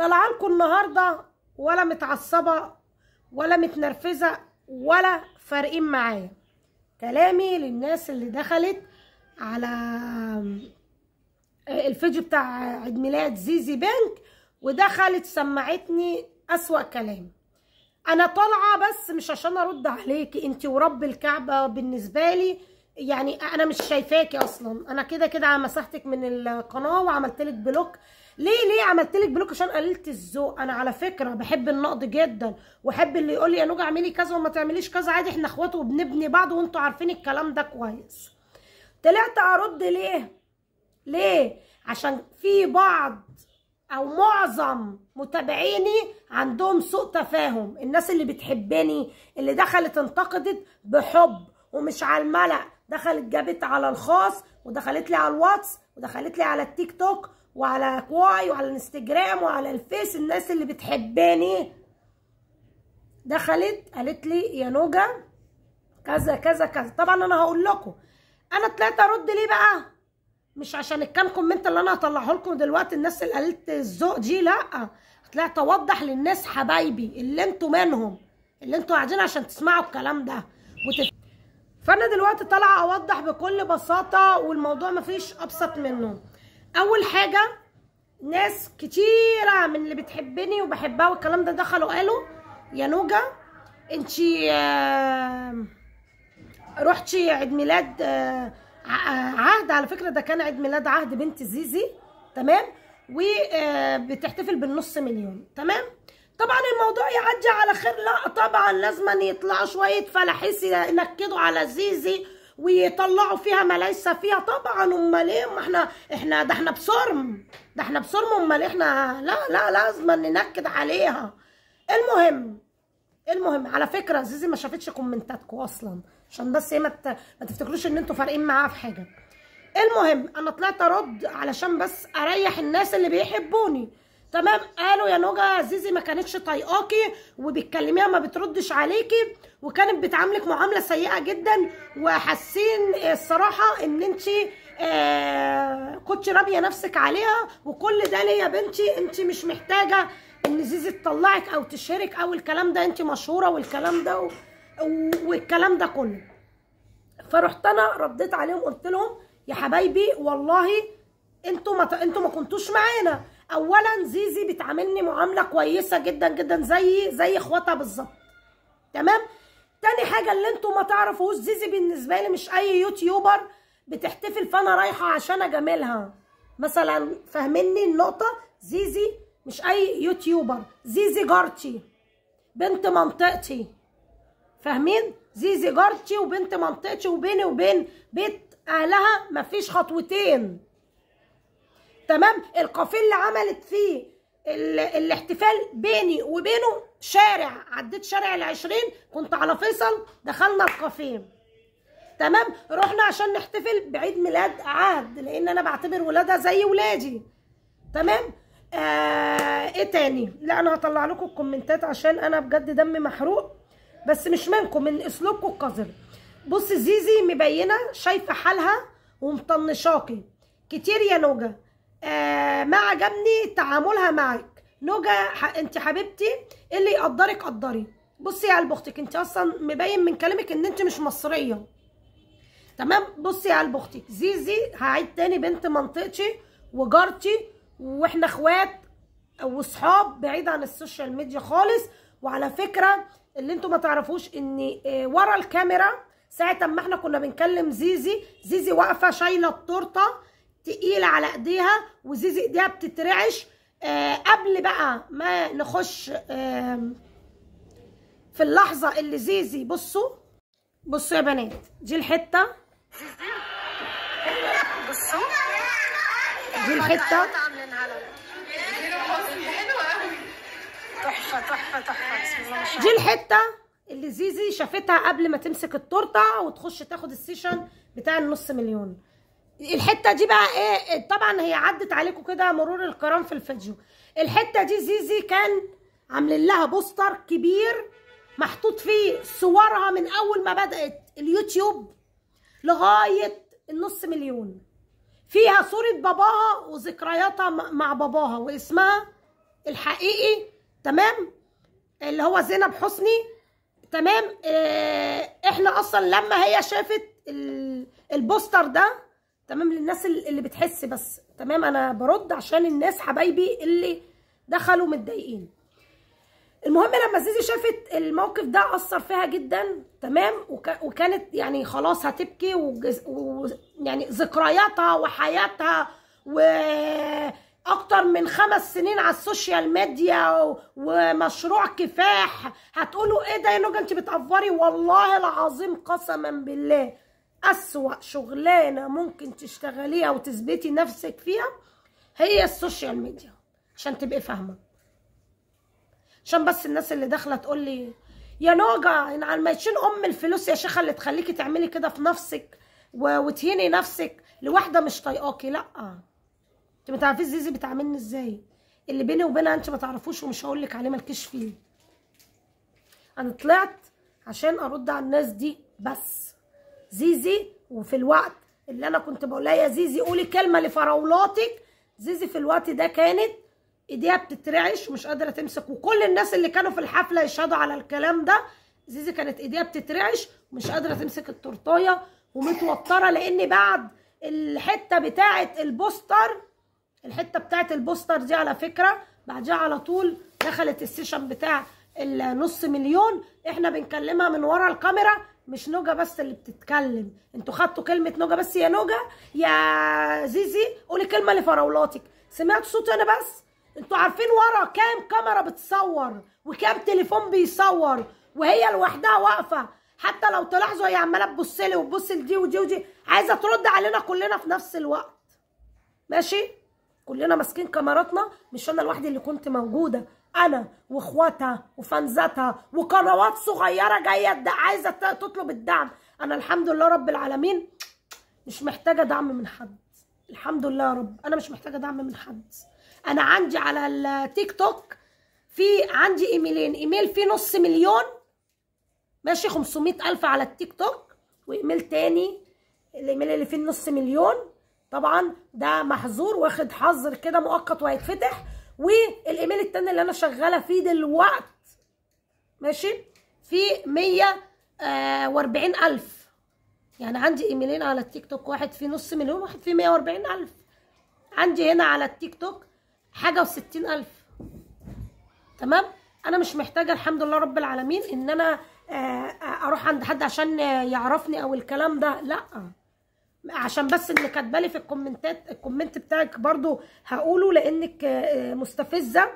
طالعه لكم النهارده ولا متعصبة ولا متنرفزة ولا فارقين معايا. كلامي للناس اللي دخلت على الفيديو بتاع عيد ميلاد زيزي بنك ودخلت سمعتني أسوأ كلام. أنا طالعة بس مش عشان أرد عليكي انت ورب الكعبة بالنسبة لي يعني أنا مش شايفاكي أصلا. أنا كده كده مسحتك من القناة وعملت لك بلوك. ليه ليه عملت لك block؟ عشان قللت الذوق. أنا على فكرة بحب النقد جدا وأحب اللي يقول لي يا نوجة اعملي كذا وما تعمليش كذا. عادي إحنا إخوات وبنبني بعض وأنتوا عارفين الكلام ده كويس. طلعت أرد ليه؟ ليه؟ عشان في بعض أو معظم متابعيني عندهم سوء تفاهم. الناس اللي بتحبني اللي دخلت انتقدت بحب ومش على الملأ. دخلت جابت على الخاص ودخلت لي على الواتس ودخلت لي على التيك توك وعلى كواي وعلى الانستجرام وعلى الفيس الناس اللي بتحبني. دخلت قالت لي يا نوجا كذا كذا كذا. طبعا أنا هقول لكم أنا طلعت أرد ليه بقى؟ مش عشان الكام كومنت اللي أنا هطلعه لكم دلوقتي الناس اللي قالت الذوق دي لأ. طلعت أوضح للناس حبايبي اللي أنتوا منهم اللي أنتوا قاعدين عشان تسمعوا الكلام ده. وتف... فانا دلوقتي طالعه اوضح بكل بساطة والموضوع مفيش ابسط منه. اول حاجة ناس كتيرة من اللي بتحبني وبحبها والكلام ده دخلوا قالوا يا نوجا انتي آه رحتي عيد ميلاد آه عهد؟ على فكرة ده كان عيد ميلاد عهد بنت زيزي تمام؟ وبتحتفل بالنص مليون تمام؟ طبعا الموضوع يعدي على خير. لا طبعا لازم يطلعوا شوية فلاحيس ينكدوا على زيزي ويطلعوا فيها ما ليس فيها. طبعا أمال إيه؟ ما إحنا إحنا ده إحنا بصرم ده إحنا بصرم أمال إحنا. لا لا لازم ننكد عليها. المهم المهم على فكرة زيزي ما شافتش كومنتاتكم أصلا. عشان بس إيه ما تفتكروش إن أنتوا فارقين معاها في حاجة. المهم أنا طلعت أرد علشان بس أريح الناس اللي بيحبوني. تمام؟ قالوا يا نوجا زيزي ما كانتش طايقاكي وبتكلميها ما بتردش عليكي وكانت بتعاملك معاملة سيئة جدا وحاسين الصراحة إن أنت آه كنت رامية نفسك عليها وكل ده ليه يا بنتي؟ أنت مش محتاجة إن زيزي تطلعك أو تشهرك أو الكلام ده أنت مشهورة والكلام ده و... والكلام ده كله. فرحت أنا رديت عليهم قلت لهم يا حبايبي والله أنتوا ما. أنتوا ما كنتوش معانا. اولا زيزي بتعاملني معاملة كويسة جدا جدا زي زي إخواتها بالظبط. تمام؟ تاني حاجة اللي أنتوا ما تعرفوش زيزي بالنسبة لي مش أي YouTuber بتحتفل فأنا رايحة عشان أجاملها. مثلا فاهميني النقطة زيزي مش أي YouTuber. زيزي جارتي بنت منطقتي. فاهمين؟ زيزي جارتي وبنت منطقتي وبيني وبين بيت أهلها مفيش خطوتين. تمام؟ الكافيه اللي عملت فيه الاحتفال بيني وبينه شارع عديت شارع العشرين كنت على فيصل دخلنا الكافيه تمام؟ رحنا عشان نحتفل بعيد ميلاد عهد لأن أنا بعتبر ولادها زي ولادي. تمام؟ آه إيه تاني؟ لا أنا هطلع لكم الكومنتات عشان أنا بجد دمي محروق بس مش منكم من أسلوبكم القذر. بص زيزي مبينة شايفة حالها ومطنشاكي. كتير يا نوجا آه ما عجبني تعاملها معك. نوجا انت حبيبتي اللي يقدرك قدري. بصي يا قلب أختك انت أصلا مبين من كلامك إن انت مش مصرية. تمام؟ بصي يا قلب أختك زيزي هعيد تاني بنت منطقتي وجارتي وإحنا إخوات وصحاب بعيد عن ال social media خالص. وعلى فكرة اللي أنتوا ما تعرفوش إن ورا الكاميرا ساعة ما إحنا كنا بنكلم زيزي زيزي واقفة شايلة التورتة تقيلة على إيديها وزيزي إيديها بتترعش. آه قبل بقى ما نخش آه في اللحظة اللي زيزي بصوا بصوا يا بنات دي الحتة. بصوا دي الحتة. تحفة تحفة تحفة. بسم الله ما شاء دي الحتة اللي زيزي شافتها قبل ما تمسك التورتة وتخش تاخد ال session بتاع النص مليون. الحتة دي بقى إيه طبعا هي عدت عليكم كده مرور الكرام في الفيديو. الحتة دي زيزي كان عاملين لها poster كبير محطوط فيه صورها من أول ما بدأت اليوتيوب لغاية النص مليون. فيها صورة باباها وذكرياتها مع باباها واسمها الحقيقي تمام؟ اللي هو زينب حسني تمام؟ آه إحنا أصلا لما هي شافت ال- البوستر ده تمام للناس ال- اللي بتحس بس. تمام أنا برد عشان الناس حبايبي اللي دخلوا متضايقين. المهم لما زيزي شافت الموقف ده أثر فيها جدا. تمام وك... وكانت يعني خلاص هتبكي وجز... و... يعني ذكرياتها وحياتها وأكتر من خمس سنين على ال social media و... ومشروع كفاح. هتقولوا إيه ده يا نوجا؟ انت بتأفوري والله العظيم قسما بالله. أسوأ شغلانة ممكن تشتغليها وتثبتي نفسك فيها هي ال social media عشان تبقي فاهمة. عشان بس الناس اللي داخلة تقول لي يا نوجا إن على ما يشيل أم الفلوس يا شيخة اللي تخليكي تعملي كده في نفسك وتهيني نفسك لواحدة مش طايقاكي لأ. أنت ما تعرفيش زيزي بتعاملني إزاي؟ اللي بيني وبينها أنت ما تعرفوش ومش هقول لك عليه مالكيش فيه. أنا طلعت عشان أرد على الناس دي بس. زيزي وفي الوقت اللي أنا كنت بقول لها يا زيزي قولي كلمة لفراولاتك. زيزي في الوقت ده كانت إيديها بتترعش ومش قادرة تمسك وكل الناس اللي كانوا في الحفلة يشهدوا على الكلام ده زيزي كانت إيديها بتترعش ومش قادرة تمسك التورتاية ومتوترة لأن بعد الحتة بتاعه ال poster الحتة بتاعه ال poster دي على فكرة بعدها على طول دخلت ال session بتاع النص مليون. إحنا بنكلمها من ورا الكاميرا مش نوجا بس اللي بتتكلم. أنتوا خدتوا كلمة نوجا بس يا نوجا يا زيزي قولي كلمة لفراولاتك. سمعت صوتي أنا بس؟ أنتوا عارفين ورا كام كاميرا بتصور وكام تليفون بيصور وهي لوحدها واقفة؟ حتى لو تلاحظوا هي عمالة تبص لي وتبص لدي ودي ودي. عايزة ترد علينا كلنا في نفس الوقت. ماشي؟ كلنا ماسكين كاميراتنا مش أنا لوحدي اللي كنت موجودة. أنا وإخواتها وفانزاتها وقنوات صغيرة جاية عايزة تطلب الدعم. أنا الحمد لله رب العالمين مش محتاجة دعم من حد. الحمد لله يا رب. أنا مش محتاجة دعم من حد. أنا عندي على التيك توك في عندي إيميلين. إيميل فيه نص مليون. ماشي 500 ألف على التيك توك. وإيميل تاني الإيميل اللي فيه النص مليون. طبعا ده محظور واخد حظر كده مؤقت وهيتفتح. والإيميل التاني اللي أنا شغالة فيه دلوقت ماشي؟ في 140 ألف. يعني عندي إيميلين على التيك توك واحد فيه نص مليون واحد فيه 140 ألف. عندي هنا على التيك توك حاجة وستين ألف. تمام؟ أنا مش محتاجة الحمد لله رب العالمين إن أنا آه، أروح عند حد عشان آه، يعرفني أو الكلام ده لأ. عشان بس اللي كاتبالي في الكومنتات ال comment بتاعك برضو هقوله لأنك آه، مستفزة.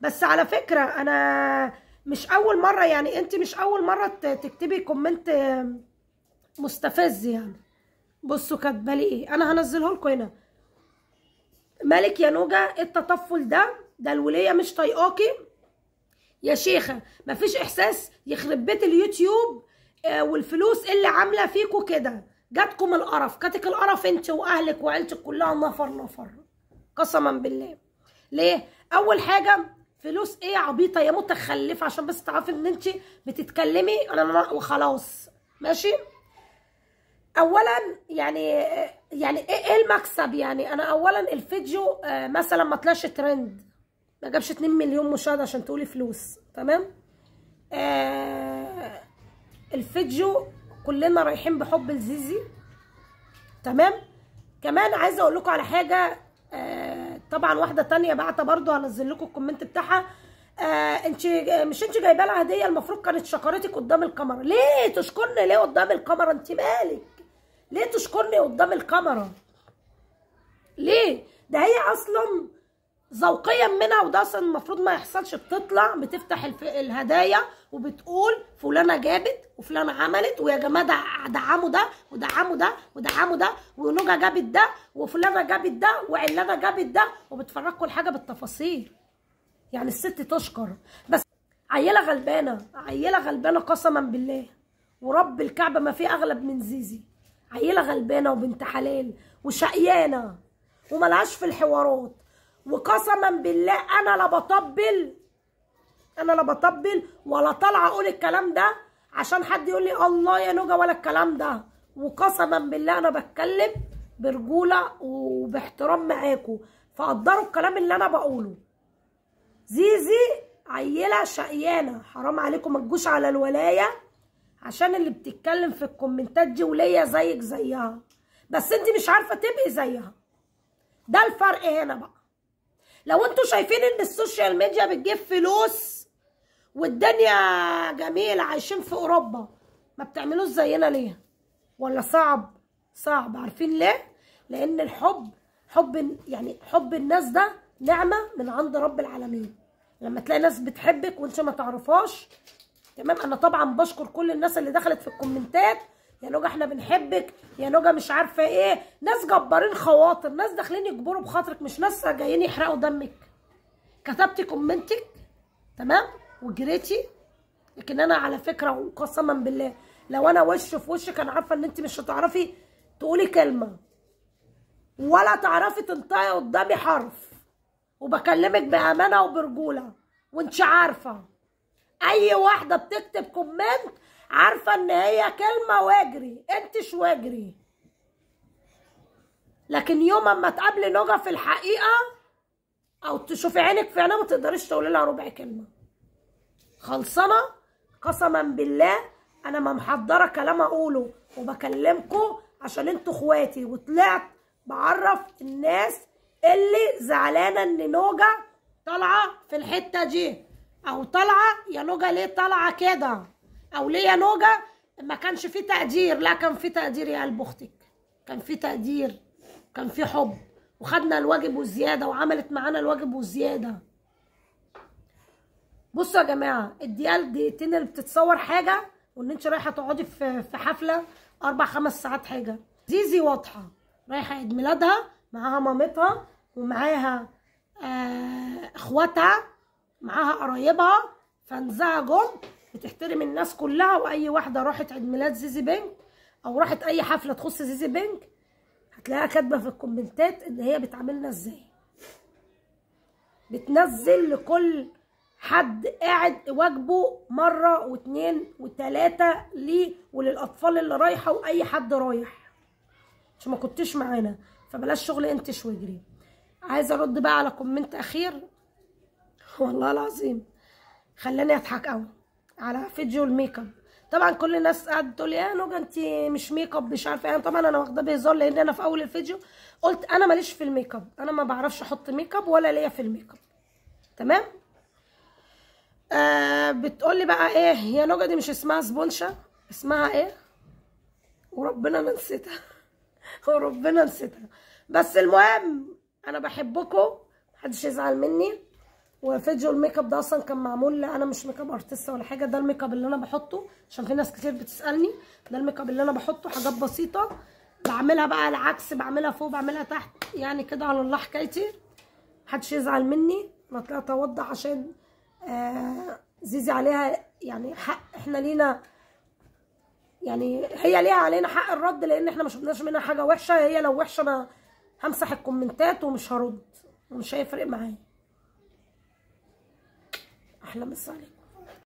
بس على فكرة أنا مش أول مرة يعني أنت مش أول مرة تكتبي comment آه، مستفز يعني. بصوا كاتبالي إيه. أنا هنزله لكم هنا. مالك يا نوجا إيه التطفل ده؟ ده الولية مش طايقاكي؟ يا شيخة مفيش إحساس يخرب بيت اليوتيوب آه، والفلوس اللي عاملة فيكوا كده. جاتكم القرف جاتك القرف انت واهلك وعيلتك كلها نفر نفر قسما بالله. ليه؟ أول حاجة فلوس إيه عبيطة يا متخلفة؟ عشان بس تعرفي إن انت بتتكلمي أنا وخلاص. ماشي؟ اولا يعني يعني إيه إيه المكسب يعني؟ أنا اولا الفيديو آه، مثلا ما طلعش ترند. ما جابش 2 مليون مشاهدة عشان تقولي فلوس. تمام؟ آه الفيديو كلنا رايحين بحب لزيزي تمام؟ كمان عايزه أقول لكم على حاجة آه طبعا واحدة تانية بعتها برضو هنزل لكم ال comment بتاعها. آه انت مش انت جايبة لها هدية؟ المفروض كانت شكرتك قدام الكاميرا. ليه تشكرني؟ ليه قدام الكاميرا؟ انت مالك؟ ليه تشكرني قدام الكاميرا؟ ليه؟ ده هي أصلا ذوقيا منها وده أصلا المفروض ما يحصلش بتطلع بتفتح. الهدايا. وبتقول فلانة جابت وفلانة عملت ويا جماعة دع- دعموا ده ودعموا ده ودعموا ده ونوجا جابت ده وفلانة جابت ده وعلانة جابت ده وبتفرج كل حاجة بالتفاصيل. يعني الست تشكر. بس عيلة غلبانة عيلة غلبانة قسما بالله. ورب الكعبة ما في أغلب من زيزي. عيلة غلبانة وبنت حلال وشقيانة وملهاش في الحوارات. وقسما بالله أنا لا بطبل أنا لا بطبل ولا طالعه أقول الكلام ده عشان حد يقول لي الله يا نوجا ولا الكلام ده. وقسما بالله أنا بتكلم برجولة وباحترام معاكم فقدروا الكلام اللي أنا بقوله. زيزي عيلة شقيانة. حرام عليكم ما تجوش على الولاية عشان اللي بتتكلم في الكومنتات دي وليا زيك زيها. بس انت مش عارفة تبقي زيها. ده الفرق هنا بقى. لو أنتوا شايفين ان ال social media بتجيب فلوس والدنيا جميلة عايشين في أوروبا. ما بتعملوش زينا ليه ولا صعب صعب. عارفين ليه؟ لأن الحب حب يعني حب الناس ده نعمة من عند رب العالمين. لما تلاقي ناس بتحبك وانت ما تعرفهاش تمام؟ أنا طبعا بشكر كل الناس اللي دخلت في الكومنتات. يا نوجا إحنا بنحبك. يا نوجا مش عارفة إيه. ناس جبارين خواطر. ناس داخلين يجبروا بخاطرك مش ناس جايين يحرقوا دمك. كتبتي كومنتك؟ تمام؟ وجريتي؟ لكن أنا على فكرة وقسما بالله لو أنا وش في وشك أنا عارفة إن أنت مش هتعرفي تقولي كلمة. ولا تعرفي تنطقي قدامي حرف. وبكلمك بأمانة وبرجولة. وأنت عارفة. أي واحدة بتكتب كومنت عارفة إن هي كلمة واجري. أنت واجري. لكن يوم أما تقابلي نوجا في الحقيقة أو تشوفي عينك في عينها ما تقدريش تقولي لها ربع كلمة. خلصانه قسما بالله أنا ما محضرة كلام أقوله وبكلمكم عشان أنتوا إخواتي. وطلعت بعرف الناس اللي زعلانة إن نوجا طالعة في الحتة دي. أو طالعة يا نوجا ليه طالعة كده؟ أو ليه يا نوجا ما كانش في تقدير؟ لا كان في تقدير يا قلب أختك. كان في تقدير كان في حب. وخدنا الواجب وزياده وعملت معانا الواجب وزياده بصوا يا جماعة الدقيقه الدقيقتين اللي بتتصور حاجة وإن أنت رايحة تقعدي في في حفلة أربع خمس ساعات حاجة. زيزي واضحة رايحة عيد ميلادها معاها مامتها ومعاها آه إخواتها معاها قرايبها. فانزها جم بتحترم الناس كلها وأي واحدة راحت عيد ميلاد زيزي بينك أو راحت أي حفلة تخص زيزي pink هتلاقيها كاتبة في الكومنتات إن هي بتعاملنا إزاي. بتنزل لكل حد قاعد واجبه مرة واتنين وتلاتة ليه وللأطفال اللي رايحة وأي حد رايح. عشان ما كنتش معانا. فبلاش شغل انتش واجري عايزه أرد بقى على comment أخير؟ والله العظيم. خلاني أضحك قوي على فيديو الميك اب طبعا كل الناس قاعدة تقول يا نوجا انت مش ميك اب مش عارفة إيه. طبعا أنا واخدة بهزار لأن أنا في أول الفيديو قلت أنا ماليش في الميك اب أنا ما بعرفش أحط ميك اب ولا ليا في الميك اب تمام؟ آه بتقول لي بقى إيه؟ يا نوجا دي مش اسمها سبونشا اسمها إيه؟ وربنا نسيتها. وربنا نسيتها. بس المهم أنا بحبكم. محدش يزعل مني. وفيديو الميك اب ده أصلا كان معمول أنا مش makeup artist ولا حاجة. ده الميك اب اللي أنا بحطه عشان في ناس كتير بتسألني. ده الميك اب اللي أنا بحطه حاجات بسيطة. بعملها بقى العكس بعملها فوق بعملها تحت يعني كده على الله حكايتي. محدش يزعل مني. أنا طلعت اوضح عشان زيزي عليها يعني حق إحنا لينا يعني هي ليها علينا حق الرد لأن إحنا ما شفناش منها حاجة وحشة. هي لو وحشة أنا همسح الكومنتات ومش هرد ومش هيفرق معايا. أحلى مسا عليكم.